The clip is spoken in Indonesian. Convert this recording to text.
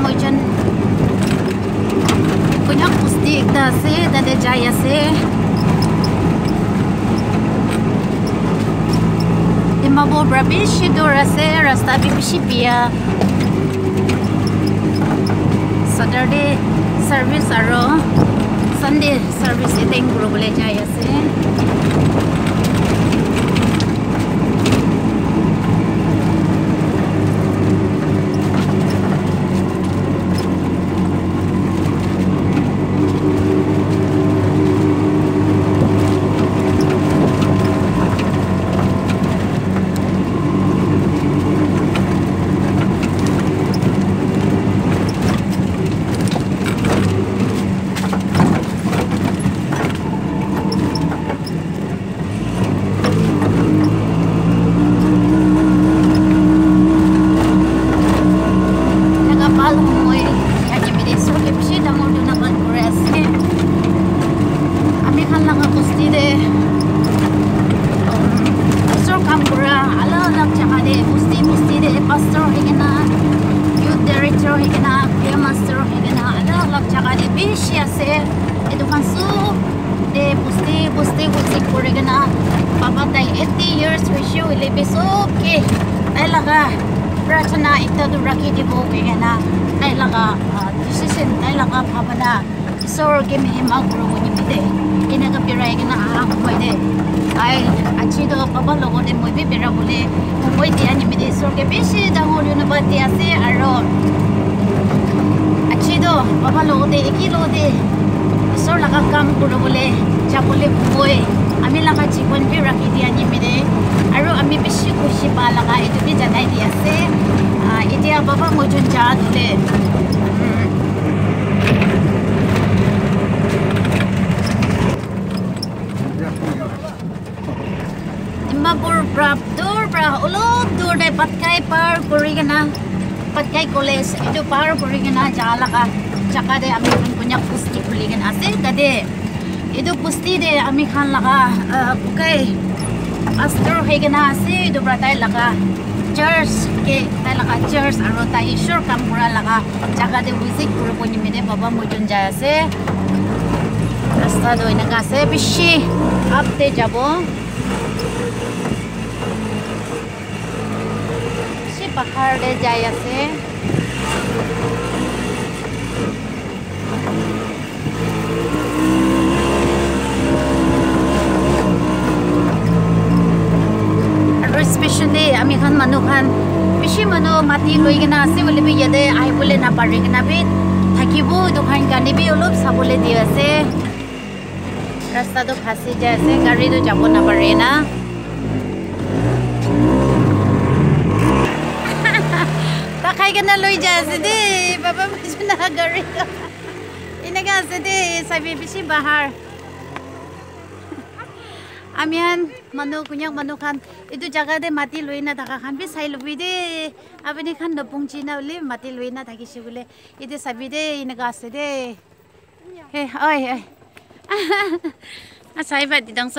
station kunyak pusti ekta ase tade jai ase dimapur pra bishi dur ase rasta bi bishi bia saturday service aro sunday service eteng kurobole jai ase Nagapalong pastor higina youth director higina peer master higina ada lak chaka de bishi ase edukan su de busti busti busti kore gina baba tai 80 years wishu ile bisu ke ai laga प्रार्थना इत्यादि रखी दी बो के ना ताई लगा डिसीजन ताई लगा भावना ईश्वर के महिमा गुरु को निमिते इन्हें का पिराए के ना आग होए दे आई अच्छी तो पापा लोगों ने मुझे भी पिरा बोले मुझे दिया বেছি ডাঙৰ ইউনিভাৰ্চিটি আছে আৰু আচ্ছিতো বাবা লগতে একেই লগতে ওচৰ লগা কাম কৰিবলৈ যাবলৈ গৈ আমি লগা জীৱনটো ৰাখি দিয়া নিমিৰে আৰু আমি বেছি খুচি পাব লগা এইটোকে জনাই দি আছে এতিয়া বাবা মই যোন যা দিলে de patkai par kurigana patkai college itu par kurigana jala ka chaka de ami kan punya pusti kuligan ase kade itu pusti de ami khan laga bukai astro hegana ase itu bratai laga church ke tai laga church aro tai ishur kam pura laga chaka de visit kuro poni mede baba mujun jai ase rasta do inaga ase bishi. Up te jabo si bahar de jai ase আৰু স্পেচিয়েলি আমি খান মানুহ খান বেছি মানুহ মাতি লৈ কিনে আছে বুলি বি ইয়াতে আহিবলৈ নাপাৰি কিনে বি থাকিব দোকান কাৰণে বি অলপ চাবলৈ দি আছে ৰাস্তাটো ফাঁচি যাই আছে গাড়ীটো যাব নাপাৰে না খাই কেনে লৈ যাই আছে দেই বাবা বুজি না গাড়ী এনেকৈ আছে দেই চাবি বেছি বাহাৰ আমি হান মানুহ কুনিয়াক মানুহ খান এইটো জেগাতে মাতি লৈ নাথাকা খান বি চাই ল'বি দেই আপুনি খান নপুংচি না বুলি মাতি লৈ নাথাকিছে বোলে এইটো চাবি দেই এনেকুৱা আছে দেই হে ঐ ঐ চাই পাতি দাংছ